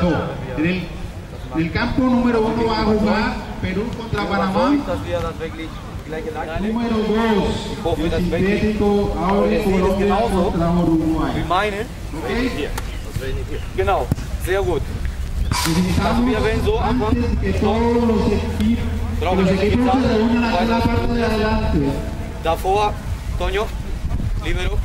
So, en el, en el campo número uno va a jugar Perú contra Panamá. Número dos, el sintético Aure Colombia contra Uruguay. Genau, sehr gut. Necesitamos wir ven so, antes que todos los equipos, que los equipos se reúnan aquí en la parte de adelante. Davor, Tonio, Libero.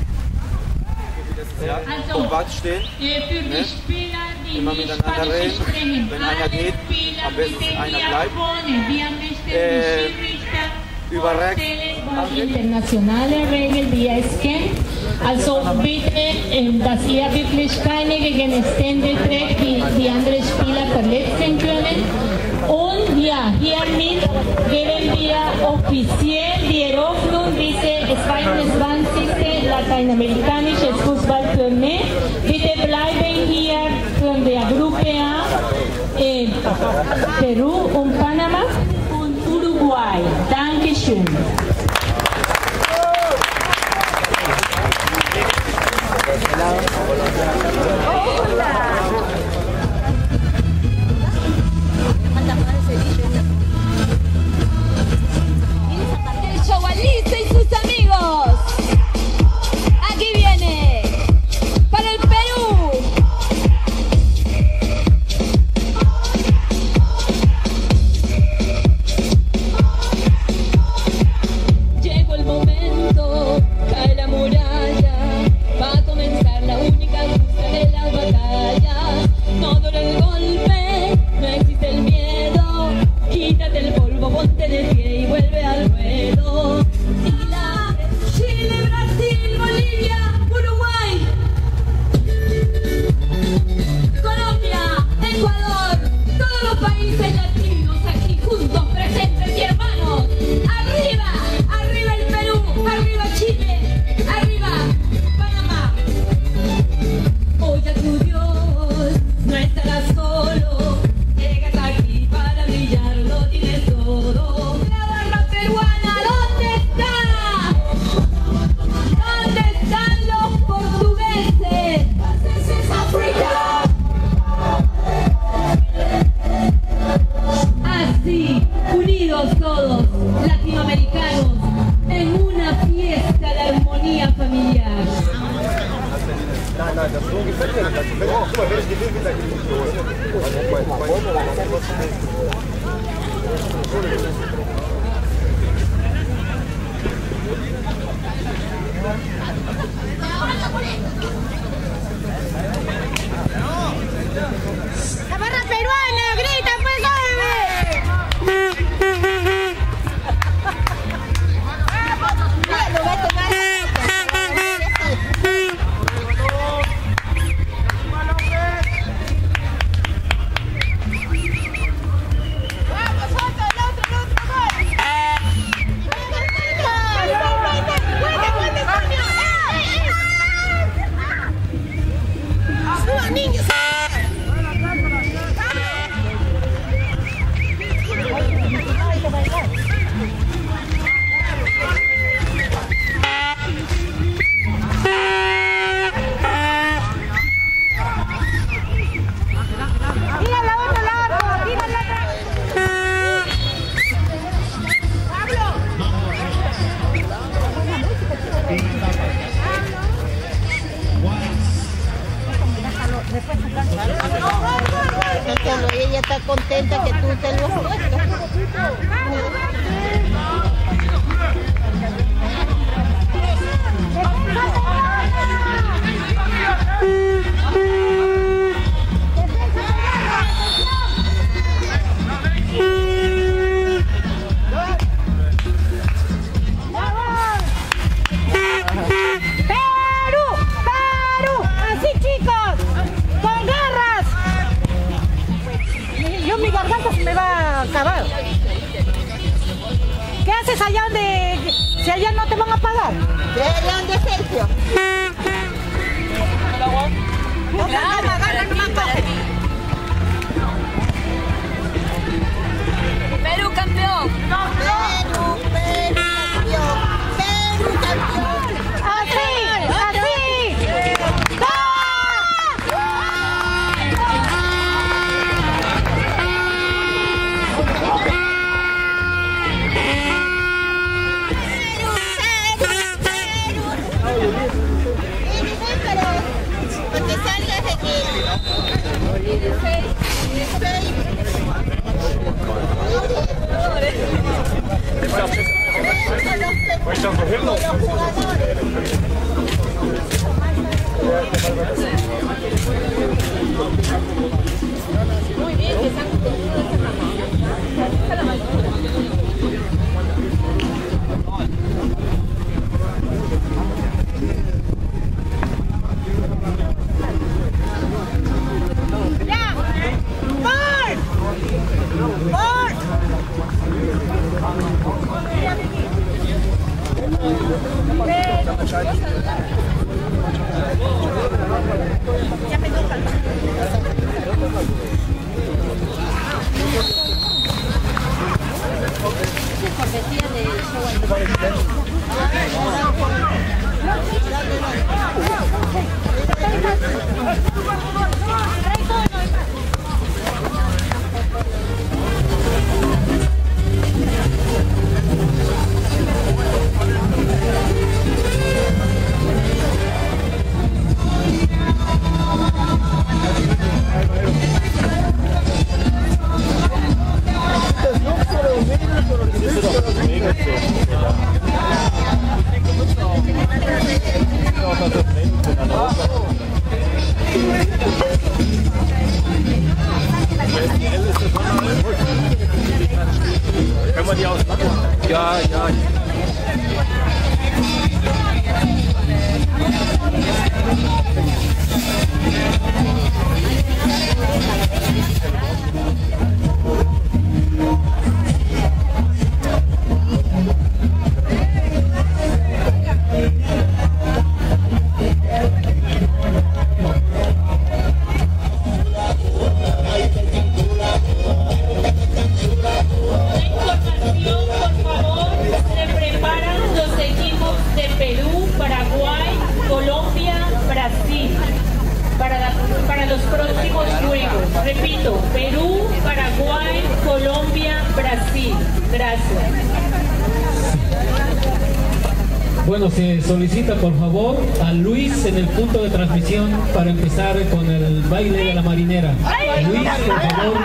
Ja, Also, und Bad stehen. für die Ne? Spieler, die Immer miteinander reden. Wenn einer geht, am besten einer bleibt. vorne. Wir möchten Äh, über rechts. internationale Regel, die es kennt. Also bitte, ähm, dass ihr wirklich keine Gegenstände trägt, die die andere Spieler verletzen können. Und ja, hiermit geben wir offiziell die Eröffnung dieser 22. lateinamerikanischen Fußballtournee. Bitte bleiben Peru und Panama und Uruguay. Dankeschön. El Nein, nein, das so gefällt mir nicht. Wenn, guck mal, wenn ich gewinne, dann gewinne ich die Hose. Mein, mein, mein, mein, mein, mein, allá donde... si allá no te van a pagar? ¿De dónde Sergio? Ja, ja. Gracias. Bueno, se solicita por favor a Luis en el punto de transmisión para empezar con el baile de la marinera. Luis, por favor.